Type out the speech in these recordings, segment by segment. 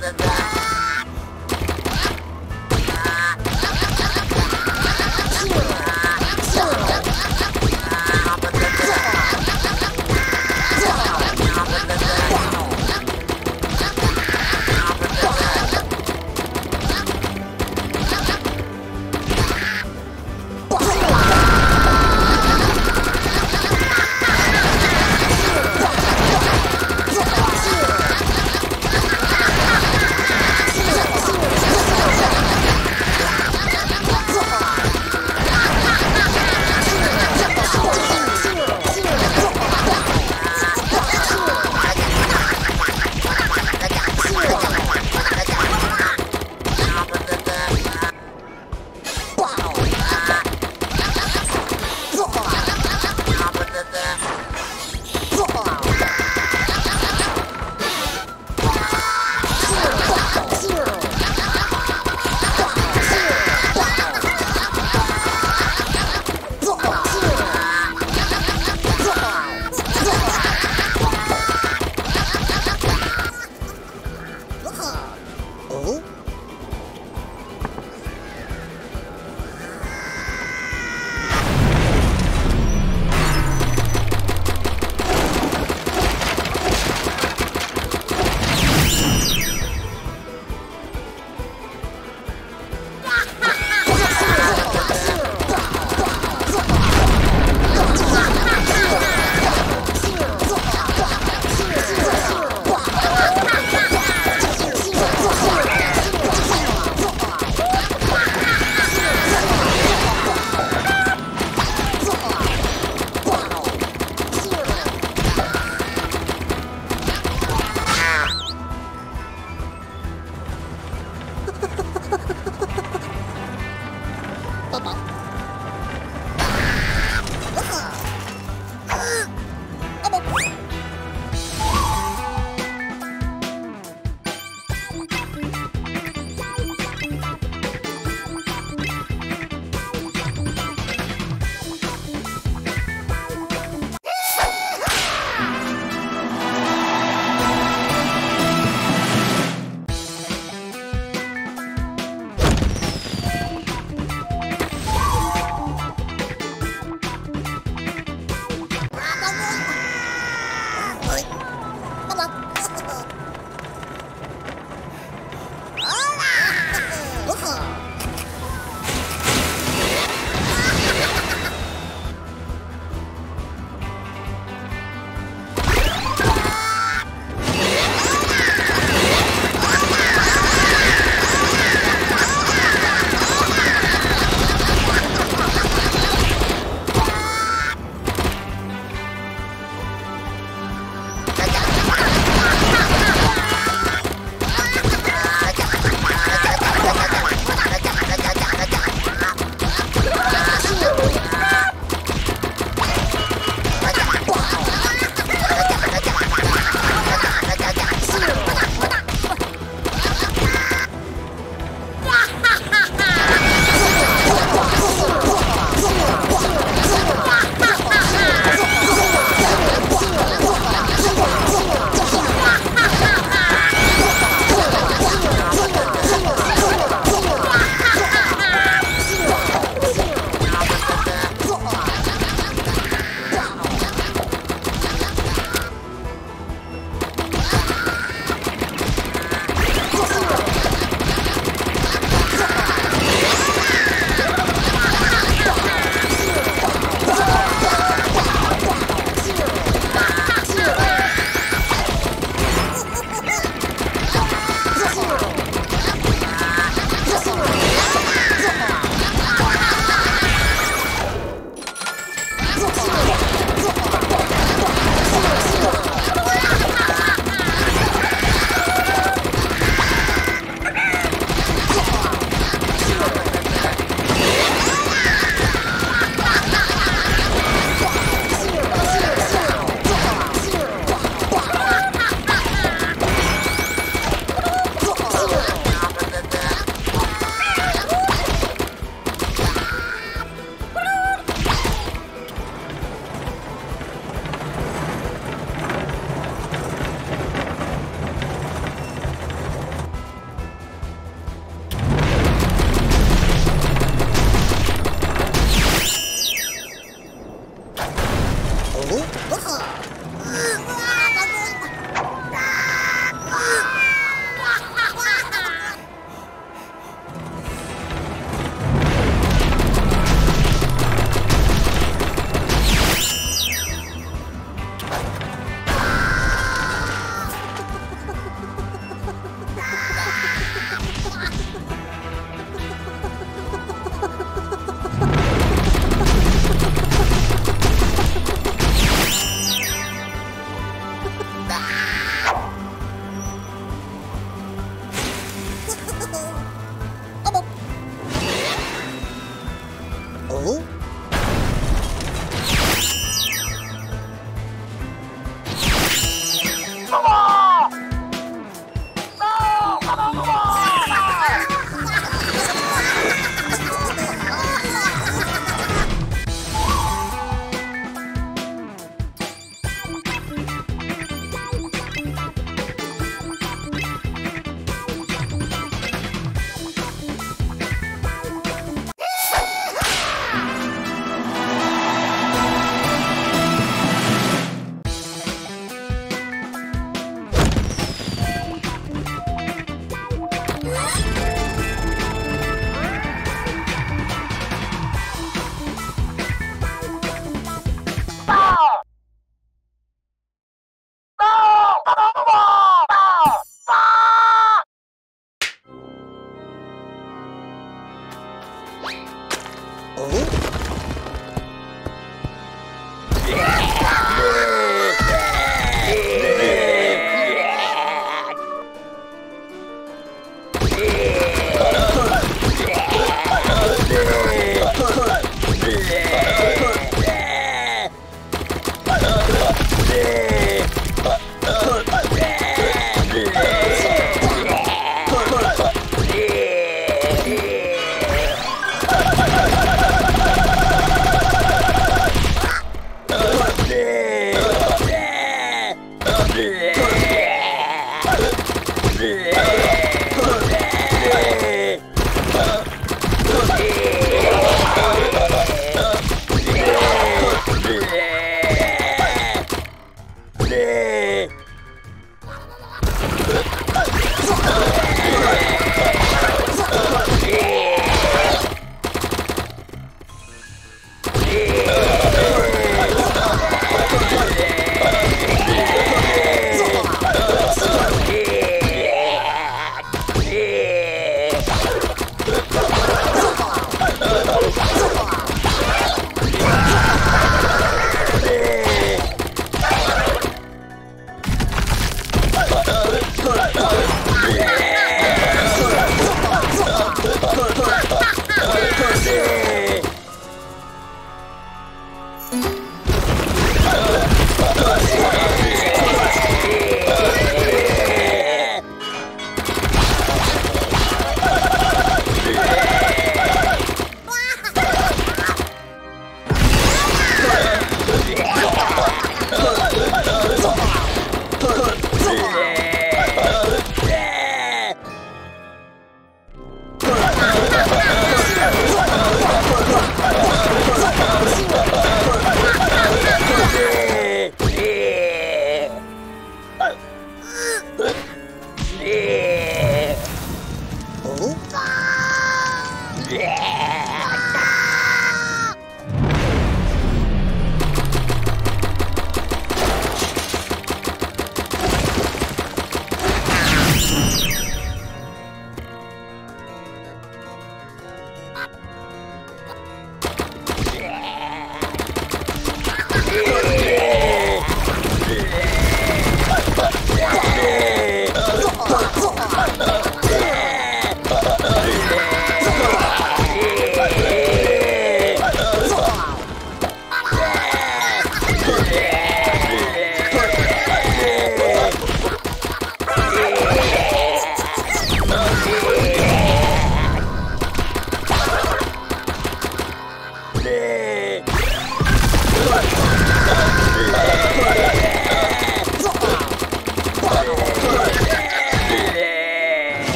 the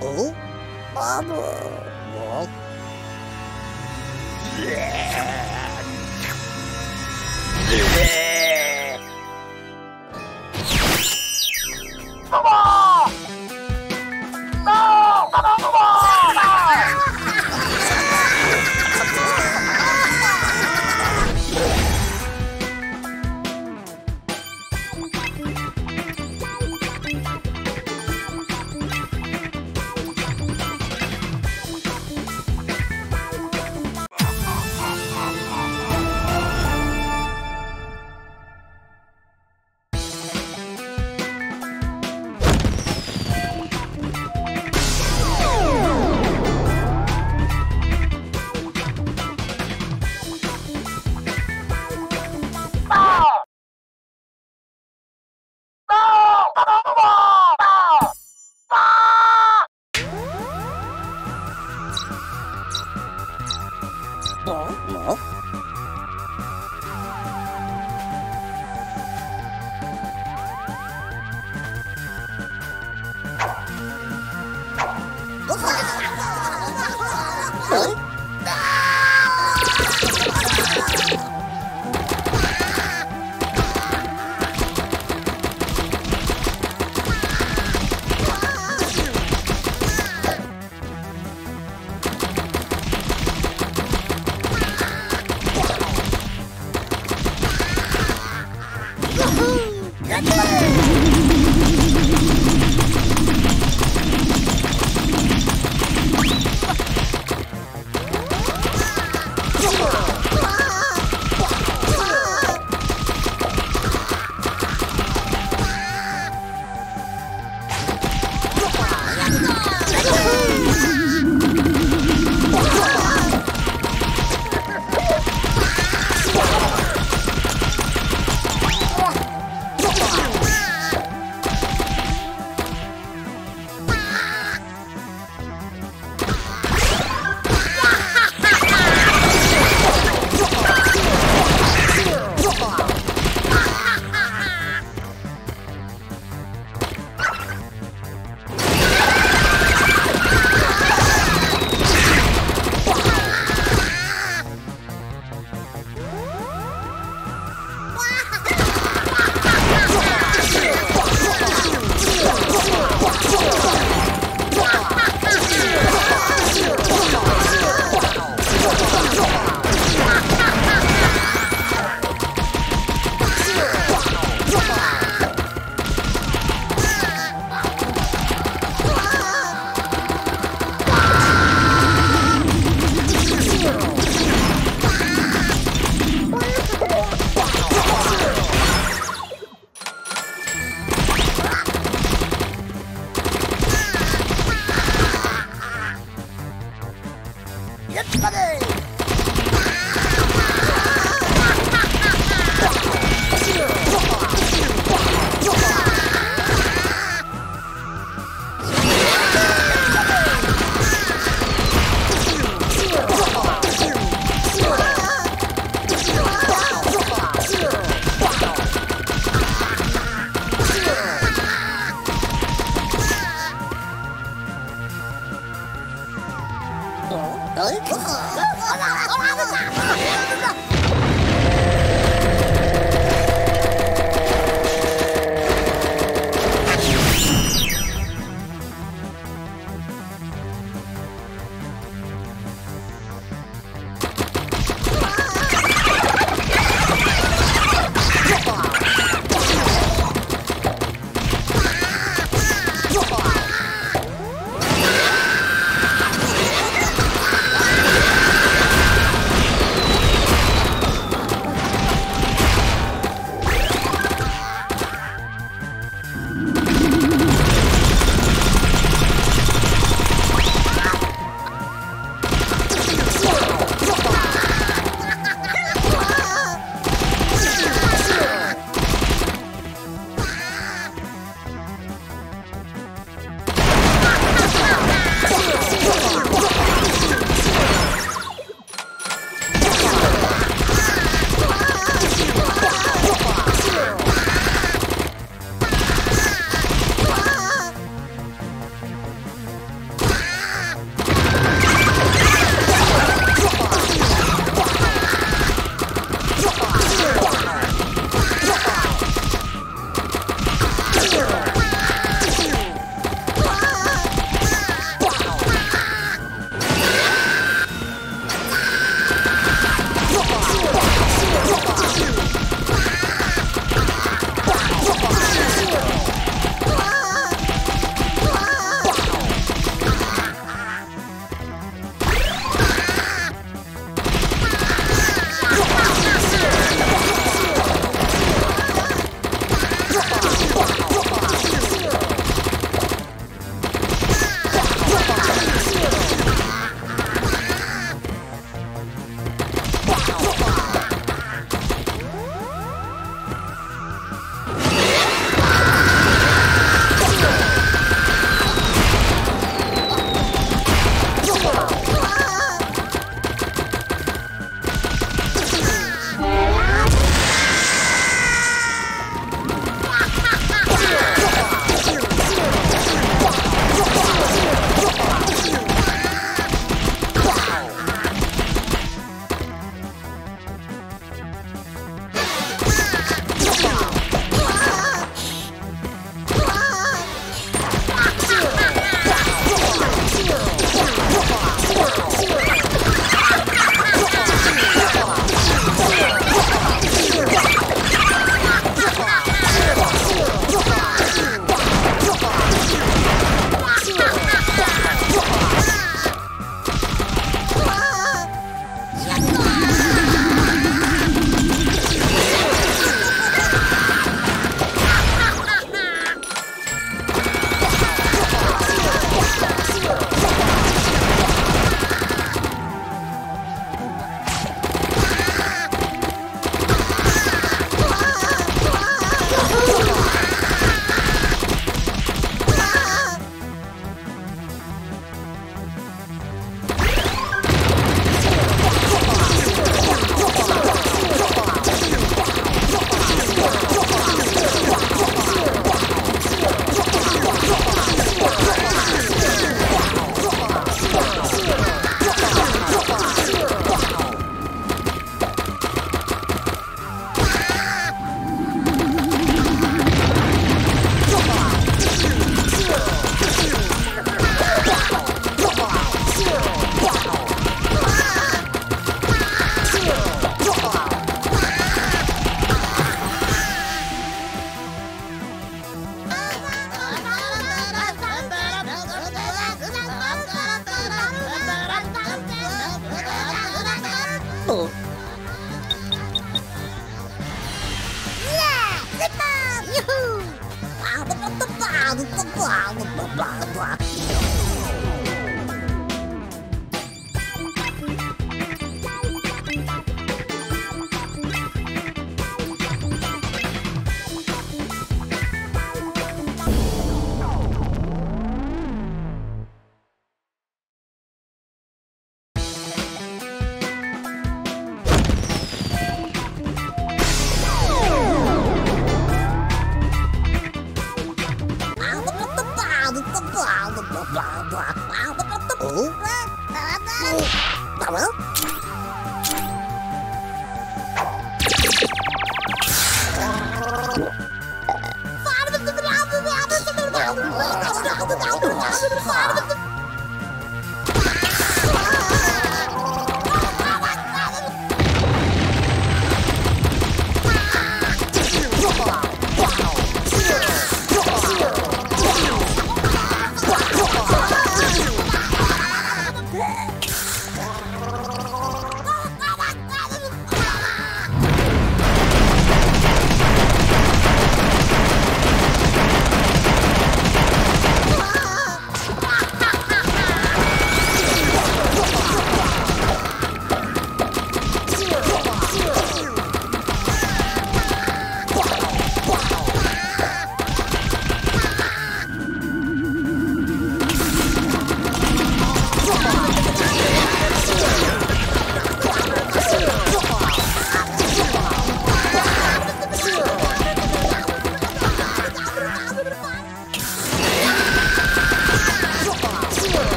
Ou. Vamos!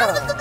Oh.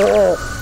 Oh.